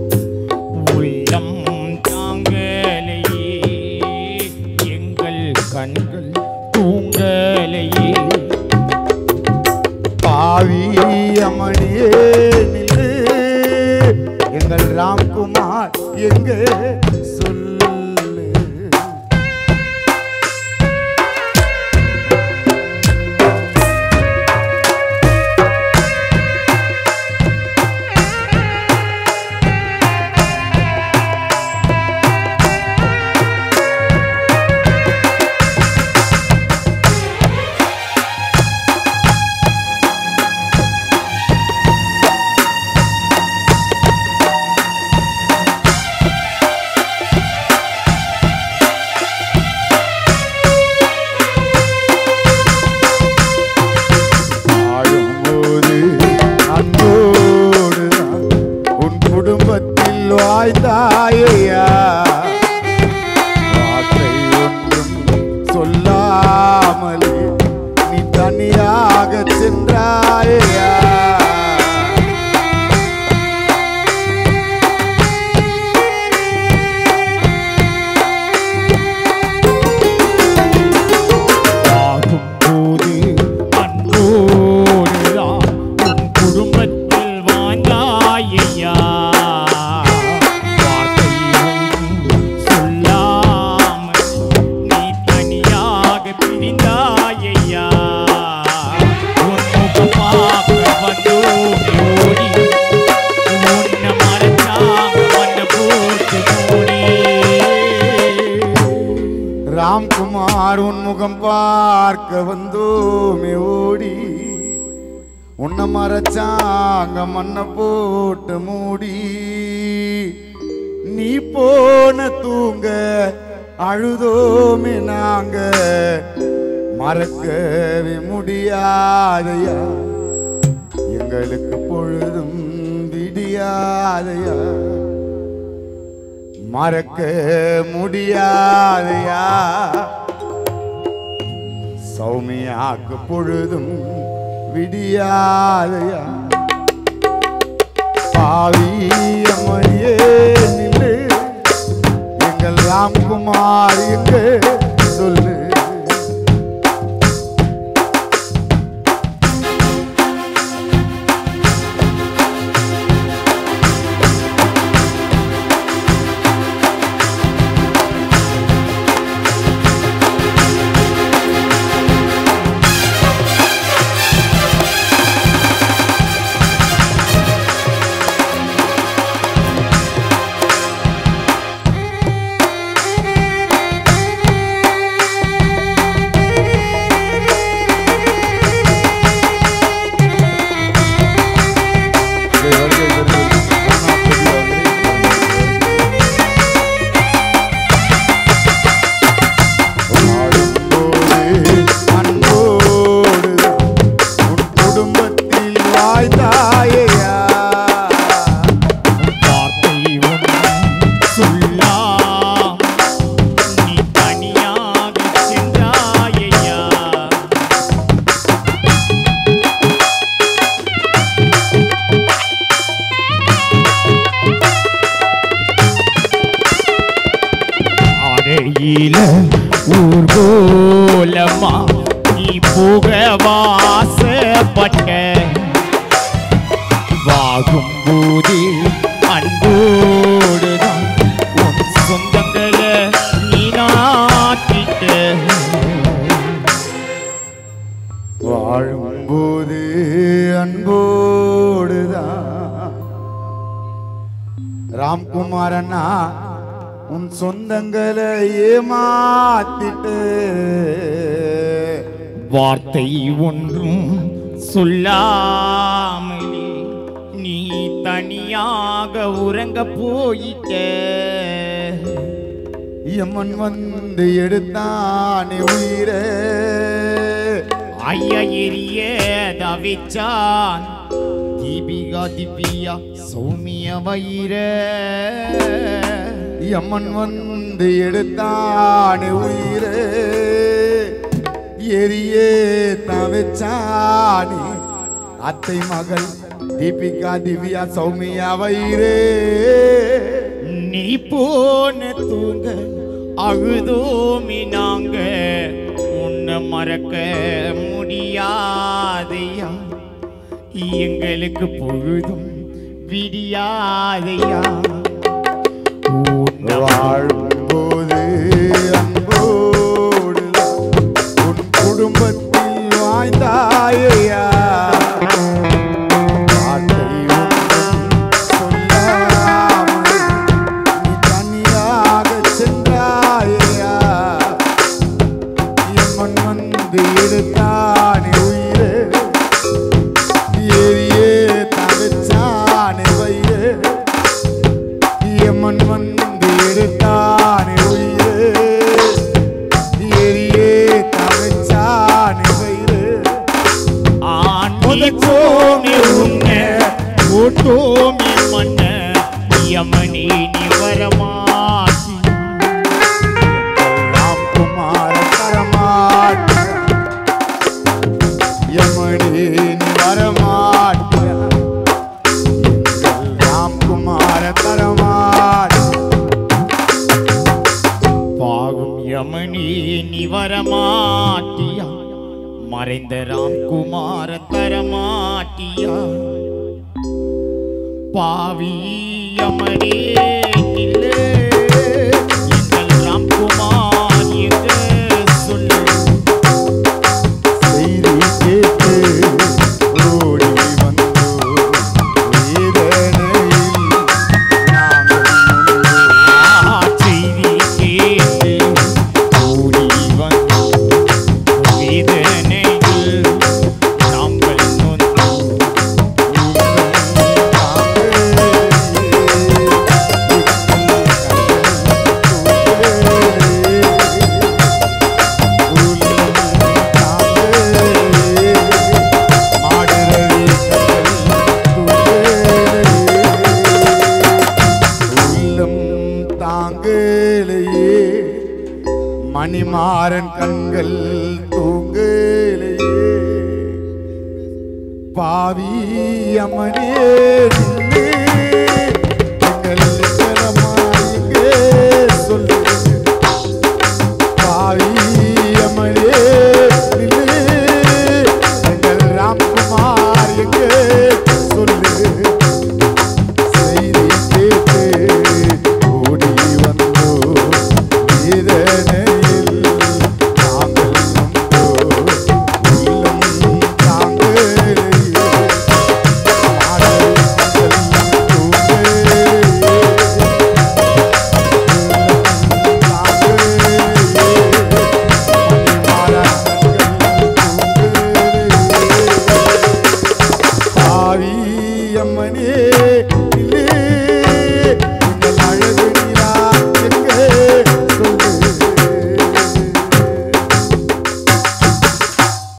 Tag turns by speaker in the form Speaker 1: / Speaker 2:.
Speaker 1: உள்ளம் தாங்கலையே எங்கள் கண்கள் தூங்கலையே.
Speaker 2: பாவி அமணியே நில்லு. எங்கள் ராம்குமார் எங்க
Speaker 1: loida, yeah.
Speaker 2: ராம்குமார் உன் முகம் பார்க்க வந்தோமே ஓடி. உன்னை மறைச்சாங்க மண்ணை போட்டு மூடி. நீ போன தூங்க அழுதோமே நாங்க. மறக்கவே முடியாதையா? எங்களுக்கு பொழுதும் விடியாதையா? மறக்க முடியாதையா? சௌமியாக்கு பொழுதும் விடியாதையா? பாவி நின்று எங்கெல்லாம் எங்கள்
Speaker 1: வாசப்பட்ட வாகும்போது அன்போடுதான் உன் சொந்தங்களை நீ நாட்டிட்ட
Speaker 2: வாழும்போது அன்போடுதான். ராம்குமாரண்ணா உன் சொந்தங்களை ஏமாத்திட்டு.
Speaker 1: வார்த்தை ஒன்றும் சொல்லாமலே நீ தனியாக உறங்க போயிட்ட.
Speaker 2: எம்மன் வந்து எடுத்தானே உயிரே.
Speaker 1: ஐயா எரிய தவிச்சான். தீபிகா திவ்யா சௌமிய வயிற.
Speaker 2: எம்மன் வந்து எடுத்தானே உயிரே. எரியே தவிச்சானே அத்தை மகள் தீபிகா திவ்யா சௌமியா வயிறே.
Speaker 1: நீ போன தூங்க அழுதோமி நாங்க. உன்னை மறக்க முடியாதையா? எங்களுக்கு பொழுதும் விடியாதையா? உன்னை யமனே நீ வரமாட்டி
Speaker 2: ராம்குமார தரமாட்ட வரமாட்ட எங்கள் ராம்குமார தரமாட்ட
Speaker 1: பாகும் யமனே நீ வரமாட்டியா? மறைந்த ராம்குமார தரமாட்டியா? பாவியமனே
Speaker 2: மாறன் கண்கள் தூங்கலையே. பாவி அமனே